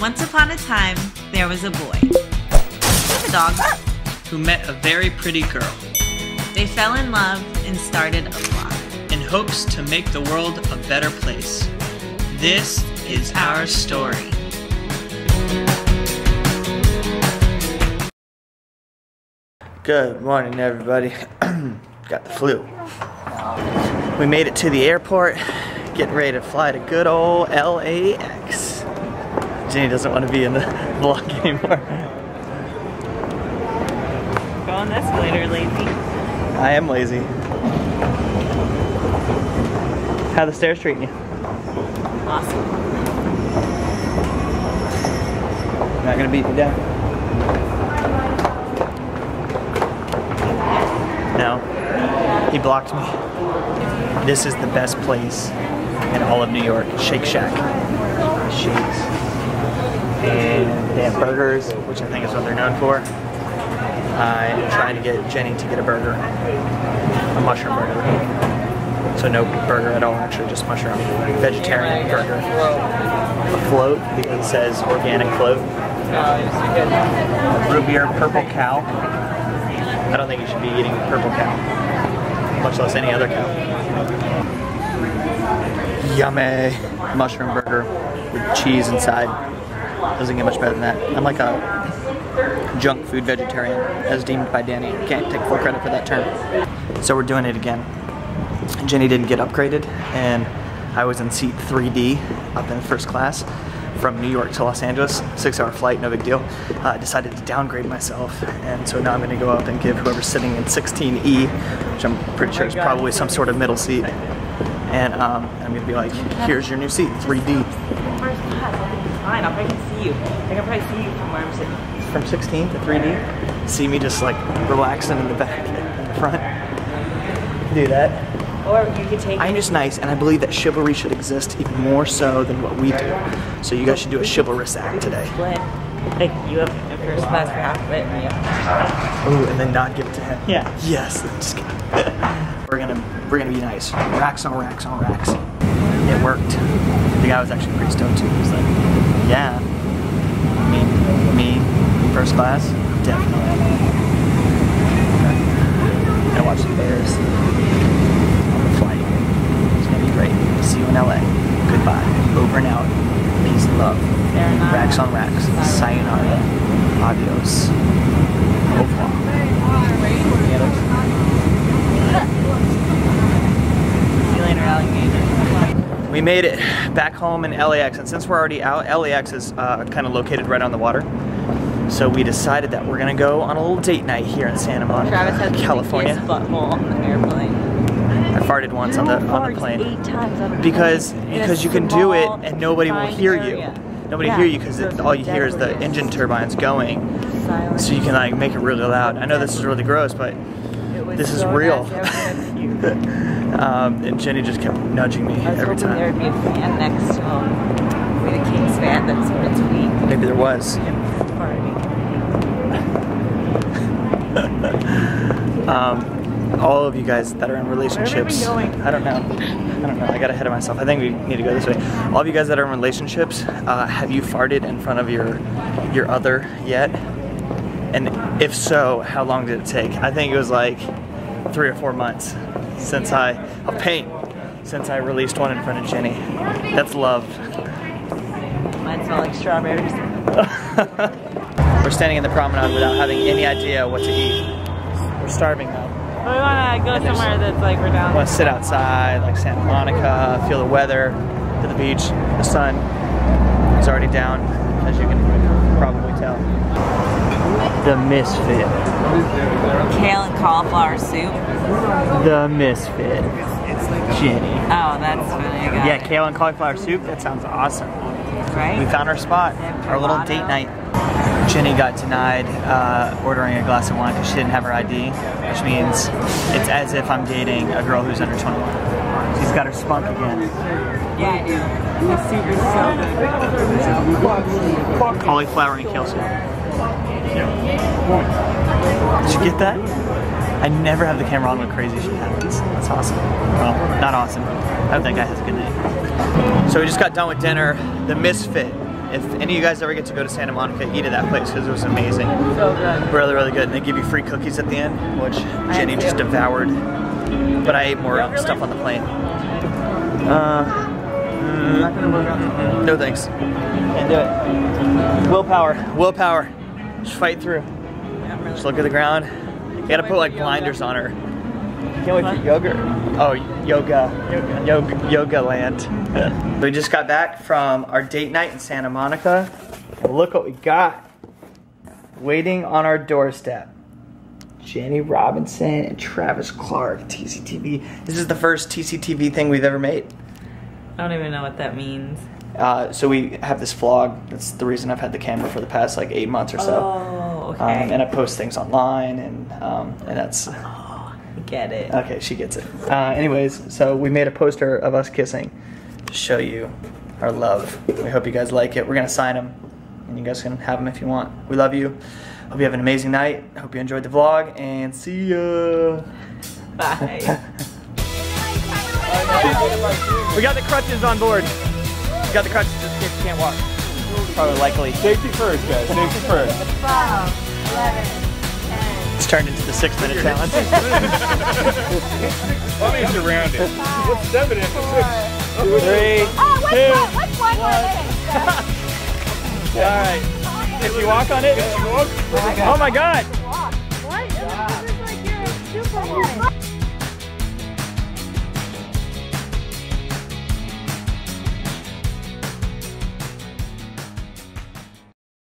Once upon a time, there was a boy with a dog. who met a very pretty girl They fell in love and started a vlog. in hopes to make the world a better place. This is our story. Good morning, everybody. Got the flu. We made it to the airport, getting ready to fly to good old LAX. Jenny doesn't want to be in the vlog anymore. Go on the escalator, lazy. I am lazy. How the stairs treating you? Awesome. Not gonna beat me down. No, he blocked me. This is the best place in all of New York, Shake Shack. Shakes. And they have burgers, which I think is what they're known for. I am trying to get Jenny to get a burger, a mushroom burger. So no burger at all, actually, just mushroom. Vegetarian burger. A float, it says organic float. Root beer, purple cow. I don't think you should be eating purple cow, much less any other cow. Yummy mushroom burger with cheese inside. Doesn't get much better than that. I'm like a junk food vegetarian, as deemed by Danny. Can't take full credit for that term. So we're doing it again. Jenny didn't get upgraded, and I was in seat 3D up in first class from New York to Los Angeles, six hour flight, no big deal. I uh, decided to downgrade myself, and so now I'm gonna go up and give whoever's sitting in 16E, which I'm pretty sure is probably some sort of middle seat, and um, I'm gonna be like, here's your new seat, 3D. First class, I think it's fine. I'll probably see you. I can probably see you from where I'm sitting. From 16 to 3D, see me just like relaxing in the back, in the front. Do that. Or you could take I'm just nice, and I believe that chivalry should exist even more so than what we do. So you guys should do a chivalrous act today. split. Like you have a first class for half of it, and yeah. Ooh, and then not give it to him. Yeah. Yes. Just kidding. we're gonna we're gonna be nice. Racks on racks on racks. It worked. The guy was actually pretty stoned too. He was like, "Yeah, me, me, first class, definitely." I watched the Bears on the flight. It's gonna be great. See you in LA. Goodbye. Over and out. Peace and love. Sayonara. Racks on racks. Sayonara. Adios. Au revoir. Any others? See you later, alligator. We made it back home in LAX, and since we're already out, LAX is uh, kind of located right on the water. So we decided that we're gonna go on a little date night here in Santa Monica, California. stickiest butthole on the airplane. I farted once on the on the plane Eight times on a because plane. Because you can do it and nobody will hear area. you. Nobody Yeah, hear you because so all you hear is the engine turbines going. So you can like make it really loud. I know this is really gross, but this is so real. nasty, I was gonna puke. um, and Jenny just kept nudging me every hoping there would time. be a fan next to him. King's fan that's sort of tweet. Maybe there was. Um, all of you guys that are in relationships. I don't know. I don't know. I got ahead of myself. I think we need to go this way. All of you guys that are in relationships, uh, have you farted in front of your your other yet? And if so, how long did it take? I think it was like three or four months since I a paint since I released one in front of Jenny. That's love. Mine smell like strawberries. We're standing in the promenade without having any idea what to eat. We're starving though. We wanna go somewhere that's like we're down. want to sit outside, like Santa Monica, feel the weather, to the beach. The sun is already down, as you can probably tell. The Misfit. Kale and cauliflower soup. The Misfit. It's like Jenny. Oh, that's funny. Yeah, it. kale and cauliflower soup. That sounds awesome. right? We found our spot, our little date night. Jenny got denied uh, ordering a glass of wine because she didn't have her ID, which means it's as if I'm dating a girl who's under 21. She's got her spunk again. Yeah, I so. Cauliflower and kale soup. Did you get that? I never have the camera on when crazy shit happens. That's awesome. Well, not awesome. I hope that guy has a good night. So we just got done with dinner. The Misfit. If any of you guys ever get to go to Santa Monica, eat at that place because it was amazing. So good. Really, really good. And they give you free cookies at the end, which Jenny just devoured. But I ate more stuff on the plane. Uh, I'm not gonna work out. no thanks. Can't do it. Willpower. Willpower. Just fight through. Really Just look at the ground. You gotta put like blinders on her. Can't wait for yoga. Oh, yoga. Yoga. Yoga, land. we just got back from our date night in Santa Monica. And look what we got. Waiting on our doorstep. Jenny Robinson and Travis Clark, TCTV. This is the first TCTV thing we've ever made. I don't even know what that means. Uh, so we have this vlog. That's the reason I've had the camera for the past like eight months or so. Oh, Um, okay. and I post things online, and um, and that's Get it. okay. She gets it. Uh, anyways, so we made a poster of us kissing to show you our love. We hope you guys like it. We're gonna sign them, and you guys can have them if you want. We love you. Hope you have an amazing night. Hope you enjoyed the vlog, and see ya. Bye. We got the crutches on board. We got the crutches just in case you can't walk. Probably likely. Safety first, guys. Safety first. 12, 11, 10. It's turned into the six minute challenge. Let me surround it. What's seven after six? Three. Oh, which Two. one? Which one was it? All right. If you walk on it. Oh my God. What? This is like you're a superwoman.